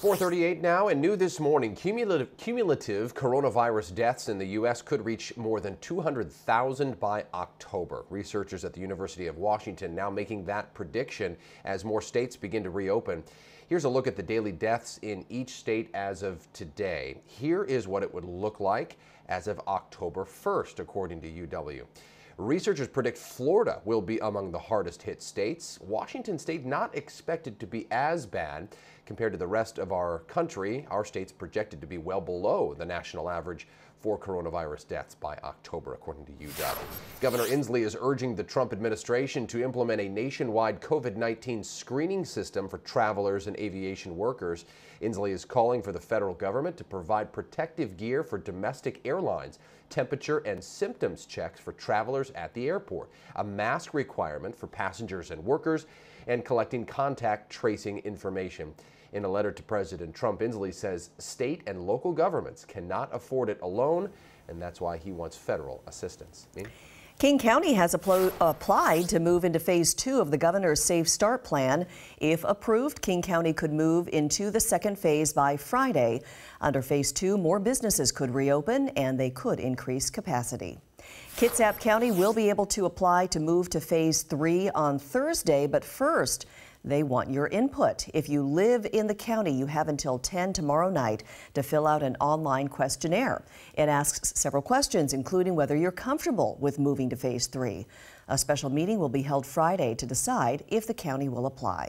438 now and new this morning, cumulative, cumulative, coronavirus deaths in the U.S. could reach more than 200,000 by October. Researchers at the University of Washington now making that prediction as more states begin to reopen. Here's a look at the daily deaths in each state as of today. Here is what it would look like as of October 1st, according to UW. Researchers predict Florida will be among the hardest hit states. Washington state not expected to be as bad compared to the rest of our country. Our state's projected to be well below the national average for coronavirus deaths by October, according to UW. Governor Inslee is urging the Trump administration to implement a nationwide COVID 19 screening system for travelers and aviation workers. Inslee is calling for the federal government to provide protective gear for domestic airlines, temperature and symptoms checks for travelers at the airport, a mask requirement for passengers and workers, and collecting contact tracing information. In a letter to President Trump, Inslee says state and local governments cannot afford it alone, and that's why he wants federal assistance. King County has applied to move into phase two of the governor's Safe Start plan. If approved, King County could move into the second phase by Friday. Under phase two, more businesses could reopen and they could increase capacity. Kitsap County will be able to apply to move to phase three on Thursday, but first, they want your input. If you live in the county, you have until 10 tomorrow night to fill out an online questionnaire. It asks several questions, including whether you're comfortable with moving to phase three. A special meeting will be held Friday to decide if the county will apply.